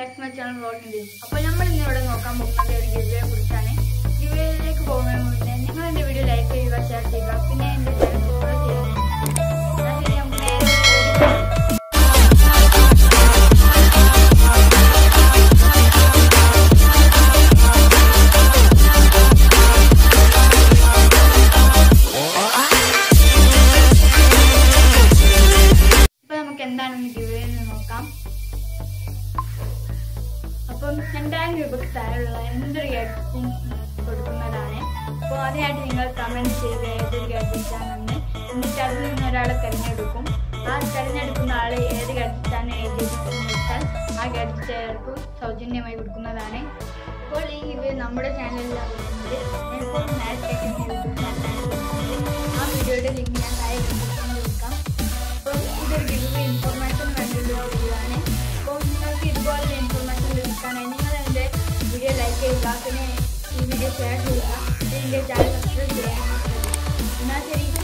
Back my channel വ്ളോഗിന്റെ. അപ്പോൾ നമ്മൾ ഇന്ന് ഇവിടെ നോക്കാൻ പോകുന്നത് ഒരു ഗിവിയെ കുറിച്ചാണ്. ഗിവിയിലേക്ക് പോകുന്നതിന് മുന്നേ നിങ്ങൾ എന്റെ വീഡിയോ ലൈക്ക് ചെയ്യുക ഷെയർ ചെയ്യുക പിന്നെ എന്റെ ചാനൽ ഫോളോ ചെയ്യുക എന്താണെന്ന് ഗിവ് നോക്കാം. അപ്പം രണ്ടായിരം രൂപക്ക് താഴെയുള്ള എന്തൊരു ഗാഡ്ജറ്റും കൊടുക്കുന്നതാണ്. അപ്പോൾ ആദ്യമായിട്ട് നിങ്ങൾ കമന്റ് ചെയ്ത് ഏതൊരു ഗാഡ്ജറ്റാണെന്ന് എന്നിട്ട് അതിൽ നിന്ന് ഒരാളെ തിരഞ്ഞെടുക്കും. ആ തിരഞ്ഞെടുക്കുന്ന ആൾ ഏത് ഗാഡ്ജറ്റാണ് എഴുതിയിരിക്കുന്നത് വെച്ചാൽ ആ ഗാഡ്ജറ്റ് അയാൾക്ക് സൗജന്യമായി കൊടുക്കുന്നതാണ്. അപ്പോൾ ഈ ഇത് നമ്മുടെ ചാനലിലാണ് ഞാനിപ്പോൾ ആ വീഡിയോയുടെ ലിങ്ക് ഞാൻ താഴെ के ब्लॉग में वीडियो शेयर होगा जिनके चार सब्सक्राइब मैं तेरी